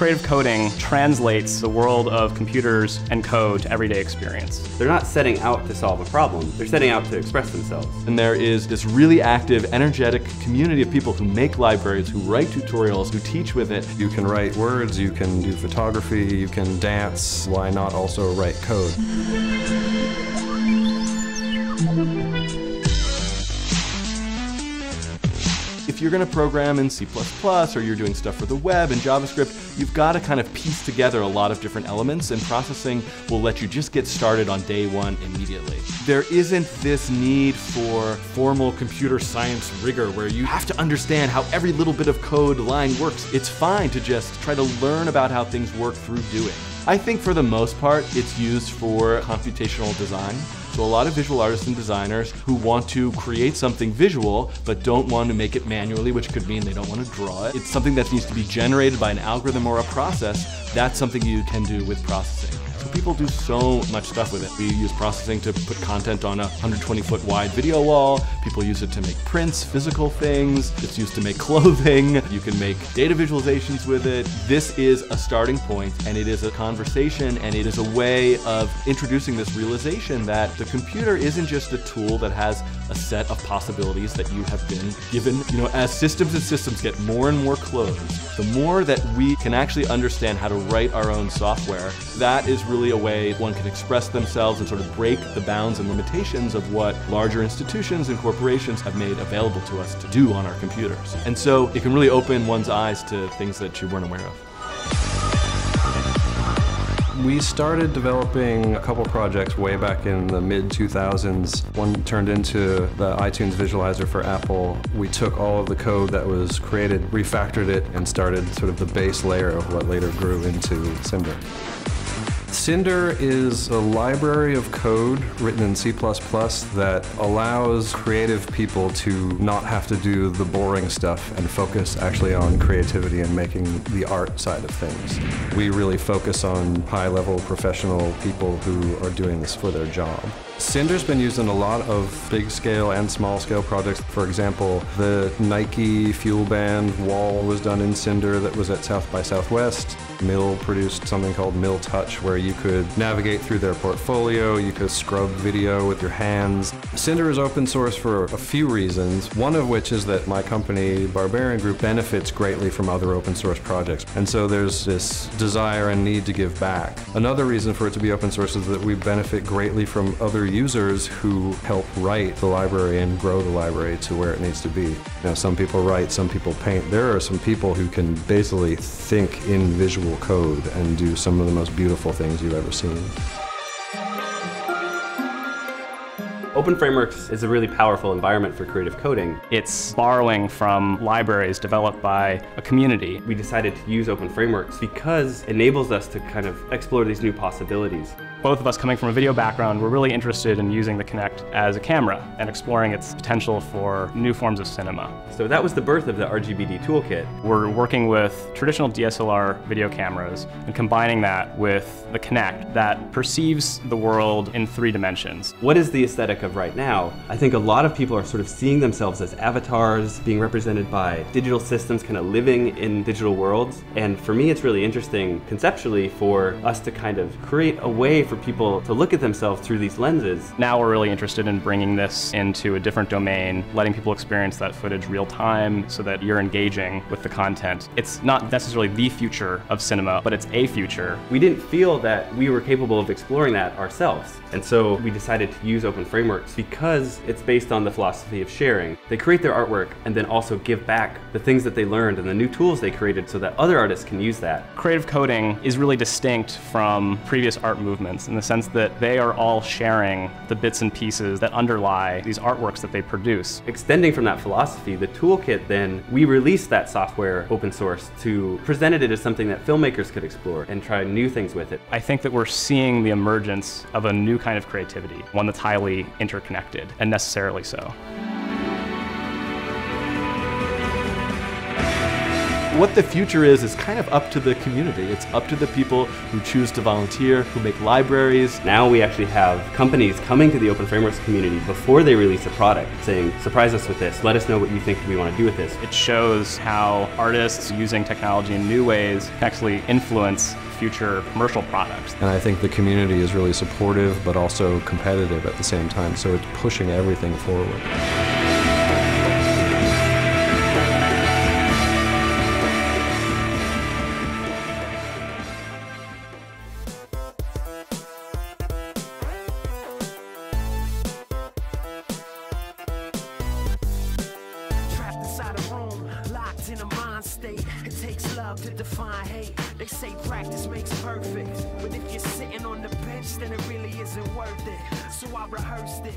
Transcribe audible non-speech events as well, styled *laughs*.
Creative coding translates the world of computers and code to everyday experience. They're not setting out to solve a problem, they're setting out to express themselves. And there is this really active, energetic community of people who make libraries, who write tutorials, who teach with it. You can write words, you can do photography, you can dance. Why not also write code? If you're going to program in C++ or you're doing stuff for the web and JavaScript, you've got to kind of piece together a lot of different elements and processing will let you just get started on day one immediately. There isn't this need for formal computer science rigor where you have to understand how every little bit of code line works. It's fine to just try to learn about how things work through doing. I think for the most part, it's used for computational design. So a lot of visual artists and designers who want to create something visual but don't want to make it manually, which could mean they don't want to draw it. It's something that needs to be generated by an algorithm or a process. That's something you can do with processing. People do so much stuff with it. We use processing to put content on a 120 foot wide video wall. People use it to make prints, physical things. It's used to make *laughs* clothing. You can make data visualizations with it. This is a starting point and it is a conversation and it is a way of introducing this realization that the computer isn't just a tool that has a set of possibilities that you have been given. You know, as systems and systems get more and more closed, the more that we can actually understand how to write our own software, that is really a way one can express themselves and sort of break the bounds and limitations of what larger institutions and corporations have made available to us to do on our computers. And so it can really open one's eyes to things that you weren't aware of. We started developing a couple projects way back in the mid 2000s. One turned into the iTunes visualizer for Apple. We took all of the code that was created, refactored it, and started sort of the base layer of what later grew into Cinder. Cinder is a library of code written in C++ that allows creative people to not have to do the boring stuff and focus actually on creativity and making the art side of things. We really focus on high-level professional people who are doing this for their job. Cinder's been used in a lot of big scale and small scale projects. For example, the Nike Fuel Band wall was done in Cinder that was at South by Southwest. Mill produced something called Mill Touch where you could navigate through their portfolio, you could scrub video with your hands. Cinder is open source for a few reasons, one of which is that my company, Barbarian Group, benefits greatly from other open source projects. And so there's this desire and need to give back. Another reason for it to be open source is that we benefit greatly from other users who help write the library and grow the library to where it needs to be. You know, some people write, some people paint. There are some people who can basically think in visual code and do some of the most beautiful things you've ever seen. Open Frameworks is a really powerful environment for creative coding. It's borrowing from libraries developed by a community. We decided to use Open Frameworks because it enables us to kind of explore these new possibilities. Both of us coming from a video background, we're really interested in using the Kinect as a camera and exploring its potential for new forms of cinema. So that was the birth of the RGBD toolkit. We're working with traditional DSLR video cameras and combining that with the Kinect that perceives the world in three dimensions. What is the aesthetic of right now? I think a lot of people are sort of seeing themselves as avatars being represented by digital systems kind of living in digital worlds. And for me, it's really interesting conceptually for us to kind of create a way for people to look at themselves through these lenses. Now we're really interested in bringing this into a different domain, letting people experience that footage real time so that you're engaging with the content. It's not necessarily the future of cinema, but it's a future. We didn't feel that we were capable of exploring that ourselves. And so we decided to use Open Frameworks because it's based on the philosophy of sharing. They create their artwork and then also give back the things that they learned and the new tools they created so that other artists can use that. Creative coding is really distinct from previous art movements in the sense that they are all sharing the bits and pieces that underlie these artworks that they produce. Extending from that philosophy, the toolkit then, we released that software open source to presented it as something that filmmakers could explore and try new things with it. I think that we're seeing the emergence of a new kind of creativity, one that's highly interconnected, and necessarily so. What the future is is kind of up to the community. It's up to the people who choose to volunteer, who make libraries. Now we actually have companies coming to the Open Frameworks community before they release a product saying, surprise us with this, let us know what you think we want to do with this. It shows how artists using technology in new ways can actually influence future commercial products. And I think the community is really supportive but also competitive at the same time, so it's pushing everything forward. Love to define hate. They say practice makes perfect. But if you're sitting on the bench, then it really isn't worth it. So I rehearsed it.